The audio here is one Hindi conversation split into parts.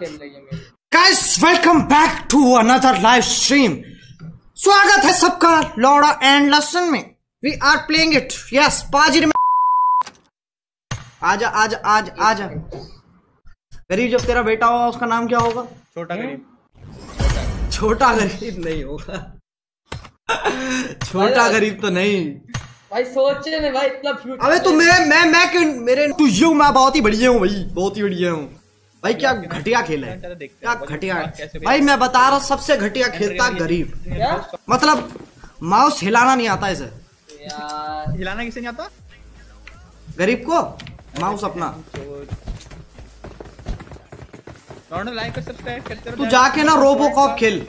खेल रही है मेरी। Guys welcome back to another live stream स्वागत है सबका लौड़ा एंड लसन में। We are playing it yes पाजिर में। आजा आजा आज आजा। गरीब जब तेरा बेटा होगा उसका नाम क्या होगा? छोटा गरीब। छोटा गरीब नहीं होगा। छोटा गरीब तो नहीं। भाई सोचे ने भाई इतना अबे तू मैं मैं मैं क्यों मेरे तू यू मैं बहुत ही बढ़िया हूँ भाई बहुत ही बढ़िया हूँ। भाई क्या घटिया खेल है। क्या घटिया भाई मैं बता रहा सबसे घटिया खेलता गरीब। मतलब माउस हिलाना नहीं आता इसे। हिलाना किसे नहीं आता? गरीब को? माउस अपना। लाइक और सब्सक्राइब तू जाके ना रोबो कॉप खेल।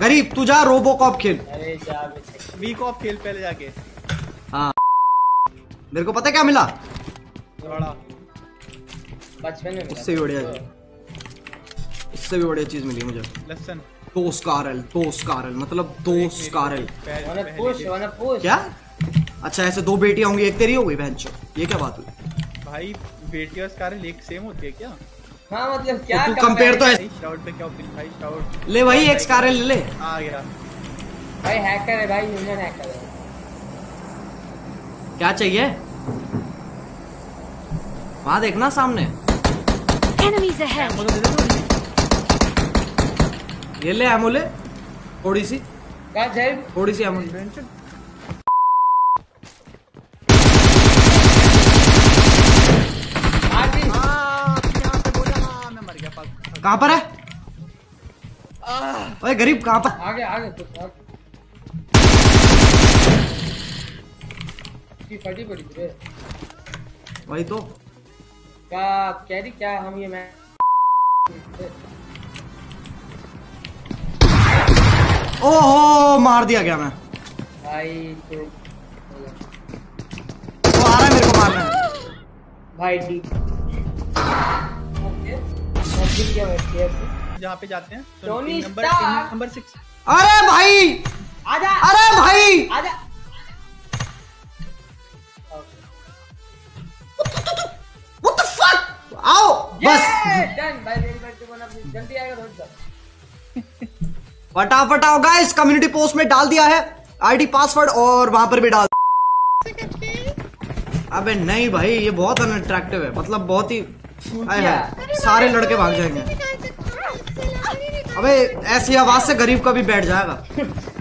गरीब तू जा रोबो कॉप खेल वीक ऑफ़ खेल पहले जाके। हाँ। मेरे को पता क्या मिला? बड़ा बचपन में उससे भी बढ़िया चीज़ इससे भी बढ़िया चीज़ मिली मुझे। लसन। दोस्त कारल दोस्त कारल मतलब दोस्त कारल वाना पुश वाना पुश क्या? अच्छा ऐसे दो बेटियाँ होंगी एक तेरी हो गई बहन चो। ये क्या बात हुई? भाई बेटी और स्कार एक सेम होती है क्या? हाँ मतलब क्या तू कर रहा है? तो ऐसे- शाउट पे क्या है भाई शाउट ले वही एक कारल ले ले। आ गया। भाई हैकर है भाई ह्यूमन हैकर है। क्या चाहिए? वहाँ देखना सामने। Enemies ahead! ये ले एमो ले थोड़ी सी। क्या थोड़ी सी एमो। कहाँ पर है? ओए गरीब कहाँ पर? आगे आगे तो फटी पड़ी वही तो। क्या कह रही क्या हम ये मैं ओहो मार दिया गया मैं? भाई तो वो आ रहा है मेरे को मारने। भाई डी ओके। ओके क्या जहाँ पे जाते हैं तो टोनी नंबर नंबर सिक्स अरे भाई! आजा! अरे भाई! आजा! बस। फटाफट आओ गाइस कम्युनिटी पोस्ट में डाल दिया है। आईडी पासवर्ड और वहाँ पर भी डाल। अबे नहीं भाई ये बहुत अनअट्रैक्टिव है। मतलब बहुत ही हाय हाय। सारे लड़के भाग जाएँगे। अबे ऐसी आवाज़ से गरीब का भी बैठ जाएगा।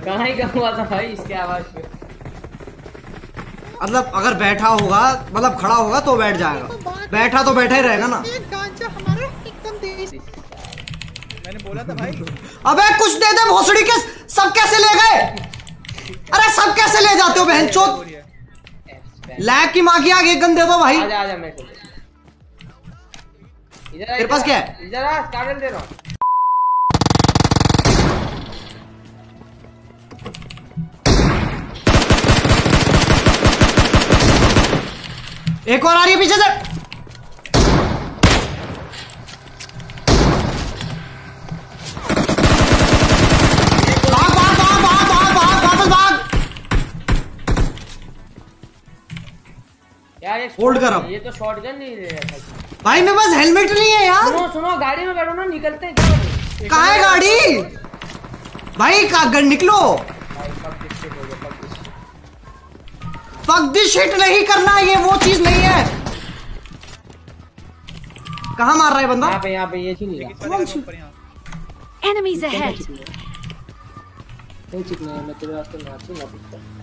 कहाँ ही हुआ था भाई इसके आवाज़ पे। मतलब अगर बैठा होगा मतलब खड़ा होगा तो बैठ जाएगा। बैठा तो बैठा ही रहेगा ना। मैंने बोला था भाई। अबे कुछ दे दे भोसड़ी के सब कैसे ले गए? अरे सब कैसे ले जाते हो बहन चोत? लैग की माँ की आगे एक गन दे दो भाई। आजा आजा मेरे को इधर तेरे पास क्या है? इधर आ दे रहा हूँ। एक और आ रही है पीछे से। ये कर अब। ये तो शॉटगन नहीं ले रहा भाई मेरे पास हेलमेट नहीं है यार। सुनो सुनो गाड़ी में बैठो ना निकलते हैं क्या है गाड़ी? भाई का गन निकलो। फक दिस शिट नहीं करना ये वो चीज़ नहीं है। कहा मार रहा है बंदा? यहाँ पे यहाँ पे ये चीज़ नहीं Enemies ahead! नहीं चिकना है मैं तेरे वास्ते हूँ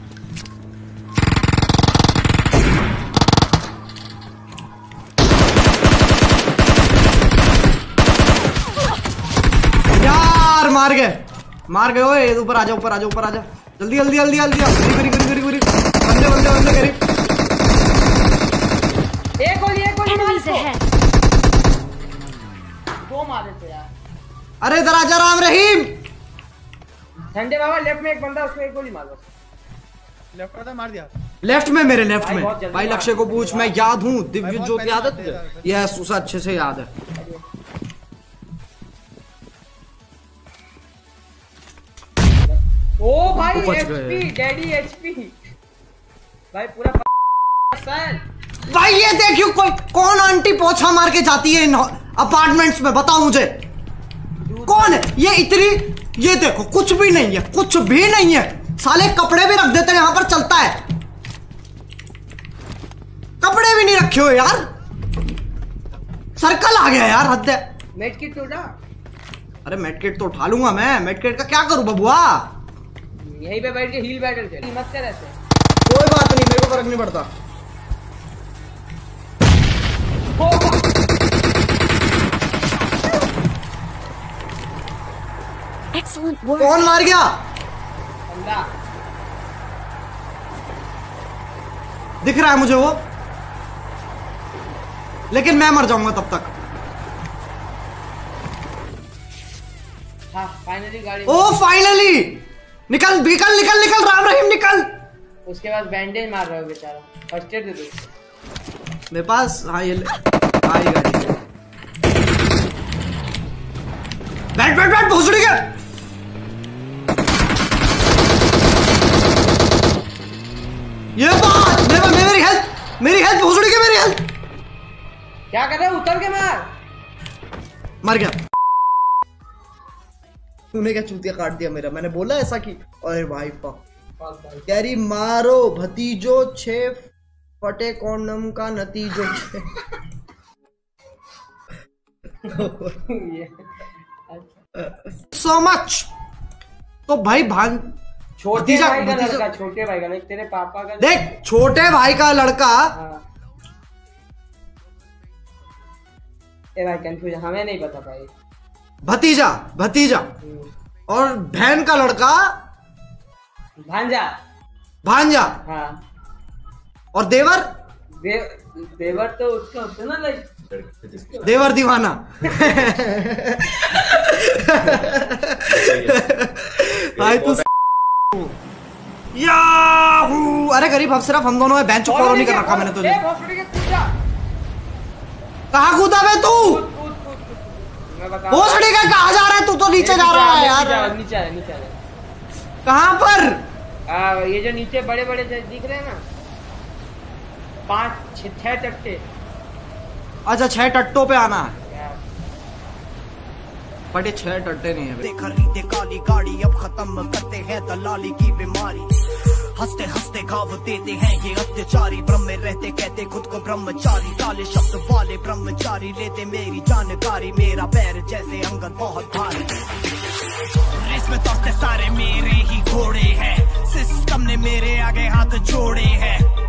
मार गए। मार गए ओए ऊपर आजा ऊपर आजा ऊपर आजा जल्दी जल्दी जल्दी जल्दी गरी गरी गरी गरी गरी बंदे बंदे बंदे गरी एक गोली एक गोली मार इसको। ahead! दो मार देते यार। अरे इधर आजा राम रहीम। संजय बाबा लेफ़्ट में एक बंदा उसको एक गोली मार बस लेफ़्ट वाला मार दिया। लेफ़्ट में मेरे लेफ़्ट में। भाई लक्ष्य को पूछ मैं याद हूँ। दिव्य ज्योति है। यस उसे अच्छे से याद है। ओ भाई एचपी डैडी एचपी भाई पूरा सर। भाई ये देखियो कोई कौन आंटी पोछा मार के जाती है इन अपार्टमेंट्स में बताओ मुझे। कौन है? ये इतनी ये देखो कुछ भी नहीं है कुछ भी नहीं है। साले कपड़े भी रख देते हैं यहाँ पर चलता है। कपड़े भी नहीं रखे हो यार। सर्कल आ गया यार हद है। मेट किट टूटा अरे मेडकिट तो उठा लूँगा मैं। मेडकिट का क्या करूँ बबुआ? यहीं पे बैठ के हील बैटल खेल। मत कर ऐसे। कोई बात नहीं मेरे को फ़र्क नहीं पड़ता। Excellent work. कौन मार गया? बंदा। दिख रहा है मुझे वो। लेकिन मैं मर जाऊँगा तब तक। हाँ फाइनली गाड़ी ओ फाइनली निकल निकल निकल निकल राम रहीम निकल। उसके बाद बैंडेज मार रहा हो बेचारा। फ़र्स्ट एड दे दो मेरे पास हाँ ये ले। हाँ ये गाड़ी बैठ बैठ बैठ भोसड़ी के ये बात मेरे मेरी हेल्थ मेरी हेल्थ भोसड़ी के मेरी हेल्थ। क्या कर रहा है? उतर के मार। मर गया। तूने क्या चूतिया काट दिया मेरा? मैंने बोला ऐसा कि अरे भाई पा कैरी मारो भतीजो छे फटे कॉन्डम का नतीजो छे सो मच तो भाई भान छोटे भाई का लड़का छोटे भाई का नहीं तेरे पापा का देख छोटे भाई का लड़का। ए भाई कंफ्यूज हमें नहीं पता भाई। भतीजा भतीजा। और बहन का लड़का? भांजा। भांजा। हाँ। और देवर? देव देवर तो उसका होता ना लाइक देवर दीवाना। भाई तू याहू। अरे गरीब अब सिर्फ़ हम दोनों में बेंच फॉलो नहीं कर रखा मैंने तुझे। कहा कूदा बे तू? वो सड़ी का कहा जा रहा है? तू तो नीचे जा रहा है यार। नीचे आ नीचे आ कहाँ पर? आ, ये जो नीचे बड़े बड़े दिख रहे हैं ना पाँच छह छह चट्टे अच्छा छह टट्टों पे आना है। बट ये छह टट्टे नहीं है। बे। खरीदे काली गाड़ी अब खत्म करते हैं दलाली की बीमारी। हँसते हँसते घाव देते हैं ये अत्याचारी। ब्रह्म में रहते कहते खुद को ब्रह्मचारी। काले शब्द वाले ब्रह्मचारी लेते मेरी जानकारी। मेरा पैर जैसे अंगद बहुत भारी। रेस में दौड़ते सारे मेरे ही घोड़े हैं। सिस्टम ने मेरे आगे हाथ जोड़े हैं।